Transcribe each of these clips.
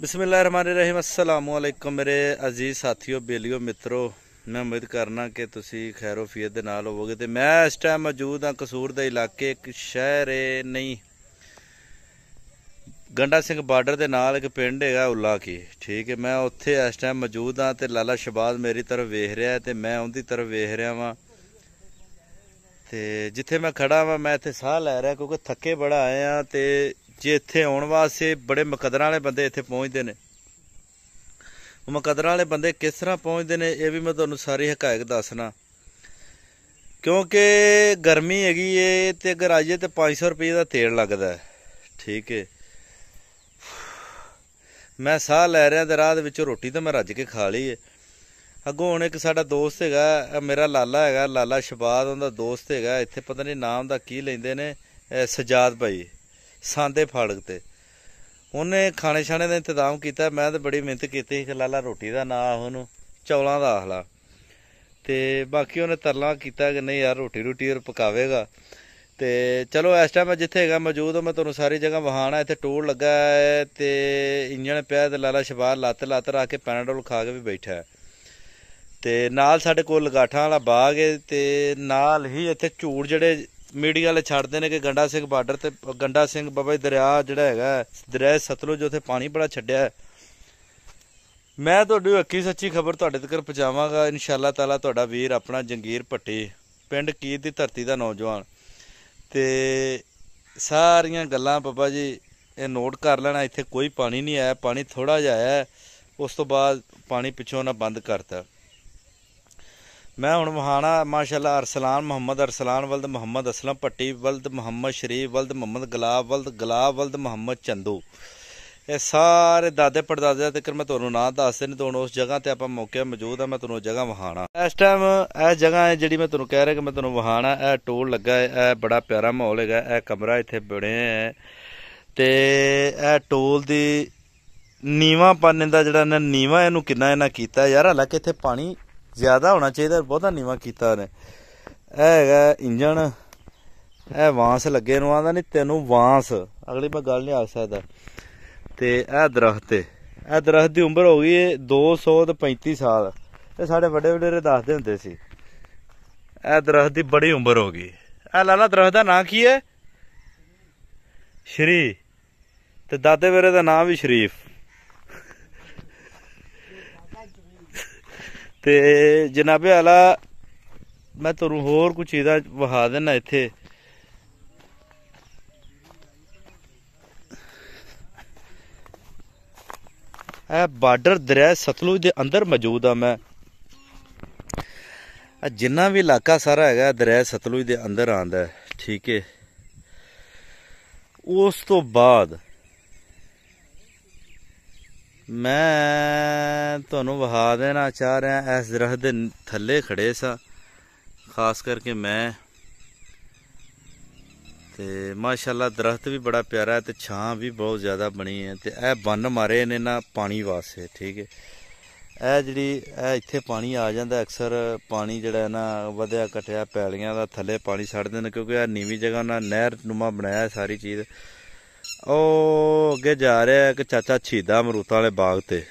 ਬਿਸਮਿਲ੍ਲਾਹਿਰਰਹਿਮਾਨਿਰਰਹੀਮ। ਅਸਲਾਮੁ ਅਲੈਕੁਮ ਮੇਰੇ ਅਜ਼ੀਜ਼ ਸਾਥੀਓ, ਬੇਲੀਓ, ਮਿੱਤਰੋ। ਮੈਂ ਉਮੀਦ ਕਰਨਾ ਕਿ ਤੁਸੀਂ ਖੈਰੋਫੀਅਤ ਦੇ ਨਾਲ ਹੋਵੋਗੇ ਤੇ ਮੈਂ ਇਸ ਟਾਈਮ ਮੌਜੂਦ ਹਾਂ ਕਸੂਰ ਦੇ ਇਲਾਕੇ ਇੱਕ ਸ਼ਹਿਰ ਏ ਨਹੀਂ, ਗੰਡਾ ਸਿੰਘ ਬਾਰਡਰ ਦੇ ਨਾਲ ਇੱਕ ਪਿੰਡ ਹੈਗਾ ਉੱਲਾ ਕੀ। ਠੀਕ ਹੈ, ਮੈਂ ਉੱਥੇ ਇਸ ਟਾਈਮ ਮੌਜੂਦ ਹਾਂ ਤੇ ਲਾਲਾ ਸ਼ਬਾਦ ਮੇਰੀ ਤਰਫ ਵੇਖ ਰਿਹਾ ਤੇ ਮੈਂ ਉਹਦੀ ਤਰਫ ਵੇਖ ਰਿਹਾ ਵਾਂ। ਤੇ ਜਿੱਥੇ ਮੈਂ ਖੜਾ ਵਾਂ, ਮੈਂ ਇੱਥੇ ਸਾਹ ਲੈ ਰਿਹਾ ਕਿਉਂਕਿ ਥੱਕੇ ਬੜਾ ਆਏ ਆ ਤੇ ਜੇ ਇੱਥੇ ਆਉਣ ਵਾਸਤੇ ਬੜੇ ਮੁਕਦਰਾਂ ਵਾਲੇ ਬੰਦੇ ਇੱਥੇ ਪਹੁੰਚਦੇ ਨੇ। ਉਹ ਮੁਕਦਰਾਂ ਵਾਲੇ ਬੰਦੇ ਕਿਸ ਤਰ੍ਹਾਂ ਪਹੁੰਚਦੇ ਨੇ, ਇਹ ਵੀ ਮੈਂ ਤੁਹਾਨੂੰ ਸਾਰੀ ਹਕਾਇਕ ਦੱਸਣਾ। ਕਿਉਂਕਿ ਗਰਮੀ ਹੈਗੀ ਏ ਤੇ ਅਗਰ ਆਈਏ ਤੇ 500 ਰੁਪਏ ਦਾ ਤੇਲ ਲੱਗਦਾ ਠੀਕ ਏ। ਮੈਂ ਸਾਹ ਲੈ ਰਿਹਾ ਤੇ ਰਾਹ ਦੇ ਵਿੱਚੋਂ ਰੋਟੀ ਤਾਂ ਮੈਂ ਰੱਜ ਕੇ ਖਾ ਲਈ ਏ। ਅੱਗੋਂ ਹੁਣ ਇੱਕ ਸਾਡਾ ਦੋਸਤ ਹੈਗਾ ਮੇਰਾ ਲਾਲਾ ਹੈਗਾ, ਲਾਲਾ ਸ਼ਬਾਦ, ਉਹਦਾ ਦੋਸਤ ਹੈਗਾ, ਇੱਥੇ ਪਤਾ ਨਹੀਂ ਨਾਮ ਦਾ ਕੀ ਲੈਂਦੇ ਨੇ ਸਜਾਦ ਭਾਈ। ਸਾਂਦੇ ਫਾੜਕ ਤੇ। ਉਹਨੇ ਖਾਣੇ ਛਾਣੇ ਦਾ ਇੰਤਜ਼ਾਮ ਕੀਤਾ, ਮੈਂ ਤਾਂ ਬੜੀ ਮਿਹਨਤ ਕੀਤੀ ਕਿ ਲਾਲਾ ਰੋਟੀ ਦਾ ਨਾਂ ਉਹਨੂੰ ਚੌਲਾਂ ਦਾ ਆਖਲਾ। ਤੇ ਬਾਕੀ ਉਹਨੇ ਤਰਲਾ ਕੀਤਾ ਕਿ ਨਹੀਂ ਯਾਰ ਰੋਟੀ ਰੋਟੀ ਔਰ ਪਕਾਵੇਗਾ। ਤੇ ਚਲੋ ਇਸ ਟਾਈਮ ਮੈਂ ਜਿੱਥੇ ਹੈਗਾ ਮੌਜੂਦ ਹਾਂ, ਮੈਂ ਤੁਹਾਨੂੰ ਸਾਰੀ ਜਗ੍ਹਾ ਵਹਾਣਾ ਇੱਥੇ ਟੋਲ ਲੱਗਾ ਹੈ ਤੇ ਇੰਜਣ ਪਿਆ ਤੇ ਲਾਲਾ ਸ਼ਬਾਰ ਲੱਤ ਲੱਤ ਰੱਖ ਕੇ ਪੈਨਾਡੋਲ ਖਾ ਕੇ ਵੀ ਬੈਠਾ ਹੈ। ਤੇ ਨਾਲ ਸਾਡੇ ਕੋਲ ਲਗਾਠਾਂ ਵਾਲਾ ਬਾਗ ਹੈ ਤੇ ਨਾਲ ਹੀ ਇੱਥੇ ਝੂੜ ਜਿਹੜੇ ਮੀਡੀਆ ਵਾਲੇ ਛੱਡਦੇ ਨੇ ਕਿ ਗੰਡਾ ਸਿੰਘ ਬਾਰਡਰ ਤੇ, ਗੰਡਾ ਸਿੰਘ ਬਾਬਾ ਜੀ ਦਰਿਆ ਜਿਹੜਾ ਹੈਗਾ, ਦਰਿਆ ਸਤਲੁਜ ਉੱਥੇ ਪਾਣੀ ਬੜਾ ਛੱਡਿਆ ਮੈਂ ਤੁਹਾਡੀ ਅੱਖੀ ਸੱਚੀ ਖਬਰ ਤੁਹਾਡੇ ਤੱਕ ਪਹੁੰਚਾਵਾਂਗਾ। ਇਨਸ਼ਾਅੱਲਾ ਤਾਲਾ ਤੁਹਾਡਾ ਵੀਰ ਆਪਣਾ ਜੰਗੀਰ ਭੱਟੀ, ਪਿੰਡ ਕੀਰ ਦੀ ਧਰਤੀ ਦਾ ਨੌਜਵਾਨ। ਤੇ ਸਾਰੀਆਂ ਗੱਲਾਂ ਬਾਬਾ ਜੀ ਇਹ ਨੋਟ ਕਰ ਲੈਣਾ, ਇੱਥੇ ਕੋਈ ਪਾਣੀ ਨਹੀਂ ਆਇਆ, ਪਾਣੀ ਥੋੜਾ ਜਿਹਾ ਆਇਆ, ਉਸ ਤੋਂ ਬਾਅਦ ਪਾਣੀ ਪਿੱਛੋਂ ਨਾ ਬੰਦ ਕਰਤਾ। ਮੈਂ ਹੁਣ ਮਹਾਨਾ, ਮਾਸ਼ਾਅੱਲਾ, ਅਰਸਲਾਨ ਮੁਹੰਮਦ, ਅਰਸਲਾਨ ਵਲਦ ਮੁਹੰਮਦ ਅਸਲਮ ਪੱਟੀ ਵਲਦ ਮੁਹੰਮਦ ਸ਼ਰੀਫ, ਵਲਦ ਮੁਹੰਮਦ ਗੁਲਾਬ, ਵਲਦ ਗੁਲਾਬ, ਵਲਦ ਮੁਹੰਮਦ ਚੰਦੂ। ਇਹ ਸਾਰੇ ਦਾਦੇ ਪੜਦਾਦੇ ਦਾ ਤੱਕ ਮੈਂ ਤੁਹਾਨੂੰ ਨਾਂ ਦੱਸ ਦੇਣ, ਤੋਂ ਉਸ ਜਗ੍ਹਾ ਤੇ ਆਪਾਂ ਮੌਕੇ ਮੌਜੂਦ ਆ, ਮੈਂ ਤੁਹਾਨੂੰ ਜਗ੍ਹਾ ਵਹਾਣਾ ਇਸ ਟਾਈਮ ਇਹ ਜਗ੍ਹਾ ਹੈ ਜਿਹੜੀ ਮੈਂ ਤੁਹਾਨੂੰ ਕਹਿ ਰਿਹਾ ਕਿ ਮੈਂ ਤੁਹਾਨੂੰ ਵਹਾਣਾ ਇਹ ਟੋਲ ਲੱਗਾ ਹੈ, ਇਹ ਬੜਾ ਪਿਆਰਾ ਮਾਹੌਲ ਹੈਗਾ, ਇਹ ਕਮਰਾ ਇੱਥੇ ਬਣੇ ਹੈ ਤੇ ਇਹ ਟੋਲ ਦੀ ਨੀਵਾ ਪਾਣੇ ਦਾ ਜਿਹੜਾ ਨਾ ਨੀਵਾ ਇਹਨੂੰ ਕਿੰਨਾ ਇਹਨਾਂ ਕੀਤਾ, ਯਾਰ ਹਾਲਾਂਕਿ ਇੱਥੇ ਪਾਣੀ ਜ਼ਿਆਦਾ ਹੋਣਾ ਚਾਹੀਦਾ, ਬਹੁਤਾ ਨੀਵਾ ਕੀਤਾ ਨੇ ਇਹ ਹੈਗਾ ਇੰਜਣ, ਇਹ ਵਾਂਸ ਲੱਗੇ ਨੂੰ ਆਂਦਾ ਨਹੀਂ ਤੈਨੂੰ ਵਾਂਸ। ਅਗਲੀ ਮੈਂ ਗੱਲ ਨਹੀਂ ਆ ਸਕਦਾ। ਤੇ ਇਹ ਦਰਖਤ ਇਹ ਦਰਖਤ ਦੀ ਉਮਰ ਹੋ ਗਈ 235 ਸਾਲ। ਇਹ ਸਾਡੇ ਵੱਡੇ ਵੱਡੇ ਦੱਸਦੇ ਹੁੰਦੇ ਸੀ। ਇਹ ਦਰਖਤ ਦੀ ਬੜੀ ਉਮਰ ਹੋ ਗਈ। ਇਹ ਲਾਲਾ ਦਰਖਤ ਦਾ ਨਾਂ ਕੀ ਹੈ ਸ਼੍ਰੀ ਤੇ ਦਾਦੇ ਮੇਰੇ ਦਾ ਨਾਮ ਵੀ ਸ਼ਰੀਫ। ਤੇ ਜਨਾਬੇ ਆਲਾ, ਮੈਂ ਤੁਹਾਨੂੰ ਹੋਰ ਕੁਝ ਚੀਜ਼ਾਂ ਵਹਾ ਦੇਣਾ ਇੱਥੇ। ਇਹ ਬਾਰਡਰ ਦਰਿਆ ਸਤਲੁਜ ਦੇ ਅੰਦਰ ਮੌਜੂਦ ਆ ਮੈਂ। ਜਿੰਨਾ ਵੀ ਇਲਾਕਾ ਸਾਰਾ ਹੈਗਾ ਦਰਿਆ ਸਤਲੁਜ ਦੇ ਅੰਦਰ ਆਂਦਾ ਠੀਕ ਹੈ ਉਸ ਤੋਂ ਬਾਅਦ ਮੈਂ ਮੈਂ ਤੁਹਾਨੂੰ ਵਹਾ ਦੇਣਾ, ਚਾਹ ਰਿਹਾ, ਇਸ ਦਰਖਤ ਦੇ ਥੱਲੇ ਖੜੇ ਸਾਂ। ਖਾਸ ਕਰਕੇ ਮੈਂ ਤੇ ਮਾਸ਼ਾਅੱਲਾ ਦਰਖਤ ਵੀ ਬੜਾ ਪਿਆਰਾ ਹੈ ਤੇ ਛਾਂ ਵੀ ਬਹੁਤ ਜ਼ਿਆਦਾ ਬਣੀ ਹੈ ਤੇ ਇਹ ਬੰਨ ਮਾਰੇ ਨੇ ਨਾ ਪਾਣੀ ਵਾਸਤੇ, ਠੀਕ ਹੈ। ਇਹ ਜਿਹੜੀ, ਇਹ ਇੱਥੇ ਪਾਣੀ ਆ ਜਾਂਦਾ, ਅਕਸਰ ਪਾਣੀ ਜਿਹੜਾ ਨਾ ਵਧਿਆ ਘਟਿਆ ਪੈਲੀਆਂ ਦਾ ਥੱਲੇ ਪਾਣੀ ਛੱਡਦੇ ਨੇ ਕਿਉਂਕਿ ਇਹ ਨੀਵੀਂ ਜਗ੍ਹਾ ਨਾਲ ਨਹਿਰ ਨੂਮਾ ਬਣਾਇਆ ਸਾਰੀ ਚੀਜ਼। ਉਹ ਅੱਗੇ ਜਾ ਰਿਹਾ ਇੱਕ ਚਾਚਾ ਛੀਦਾ ਅਮਰੂਤਾਂ ਵਾਲੇ ਬਾਗ ਤੇ।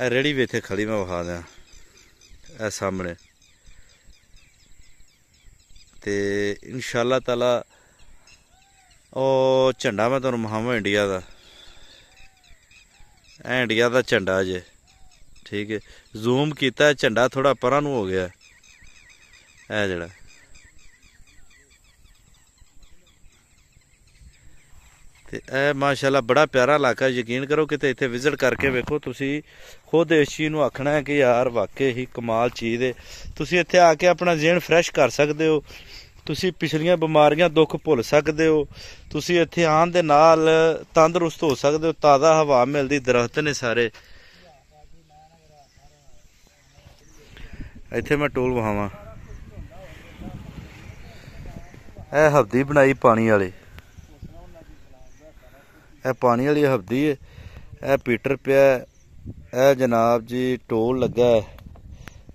ਇਹ ਰੇੜੀ ਵੀ ਇੱਥੇ ਖੜੀ ਮੈਂ ਵਿਖਾ ਦਿਆਂ। ਇਹ ਸਾਹਮਣੇ। ਤੇ ਇਨਸ਼ਾਅੱਲਾ ਤਾਲਾ ਉਹ ਝੰਡਾ ਮੈਂ ਤੁਹਾਨੂੰ ਮਹਾਵਾ ਇੰਡੀਆ ਦਾ। ਇਹ ਇੰਡੀਆ ਦਾ ਝੰਡਾ ਜੇ। ਠੀਕ ਹੈ। ਜ਼ੂਮ ਕੀਤਾ, ਝੰਡਾ ਥੋੜਾ ਪਰਾਂ ਨੂੰ ਹੋ ਗਿਆ। ਇਹ ਜਿਹੜਾ। ਤੇ ਇਹ ਮਾਸ਼ਾਅੱਲਾ ਬੜਾ ਪਿਆਰਾ ਇਲਾਕਾ ਯਕੀਨ ਕਰੋ ਕਿਤੇ ਇੱਥੇ ਵਿਜ਼ਿਟ ਕਰਕੇ ਵੇਖੋ, ਤੁਸੀਂ ਖੁਦ ਇਸ ਚੀਜ਼ ਨੂੰ ਆਖਣਾ ਹੈ ਕਿ ਯਾਰ ਵਾਕਈ ਹੀ ਕਮਾਲ ਚੀਜ਼ ਹੈ। ਤੁਸੀਂ ਇੱਥੇ ਆ ਕੇ ਆਪਣਾ ਜ਼ਿਹਨ ਫਰੈਸ਼ ਕਰ ਸਕਦੇ ਹੋ। ਤੁਸੀਂ ਪਿਛਲੀਆਂ ਬਿਮਾਰੀਆਂ ਦੁੱਖ ਭੁੱਲ ਸਕਦੇ ਹੋ। ਤੁਸੀਂ ਇੱਥੇ ਆਉਣ ਦੇ ਨਾਲ ਤੰਦਰੁਸਤ ਹੋ ਸਕਦੇ ਹੋ। ਤਾਜ਼ਾ ਹਵਾ ਮਿਲਦੀ, ਦਰਖਤ ਨੇ ਸਾਰੇ। ਇੱਥੇ ਮੈਂ ਟੋਲ ਵਹਾਵਾਂ। ਇਹ ਹਫਦੀ ਬਣਾਈ ਪਾਣੀ ਵਾਲੇ। ਇਹ ਪਾਣੀ ਵਾਲੀ ਹਫਦੀ ਹੈ ਇਹ ਪੀਟਰ ਪਿਆ ਇਹ ਜਨਾਬ ਜੀ ਟੋਲ ਲੱਗਾ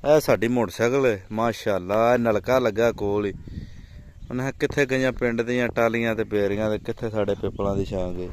ਇਹ ਸਾਡੀ ਮੋਟਰਸਾਈਕਲ ਹੈ ਮਾਸ਼ਾਅੱਲਾ, ਇਹ ਨਲਕਾ ਲੱਗਾ ਕੋਲ ਹੀ ਉਹਨਾਂ ਕਿੱਥੇ ਗਈਆਂ ਪਿੰਡ ਦੀਆਂ ਟਾਲੀਆਂ ਤੇ ਪੇਰੀਆਂ ਤੇ ਕਿੱਥੇ ਸਾਡੇ ਪਿੱਪਲਾਂ ਦੀ ਛਾਂ ਗਏ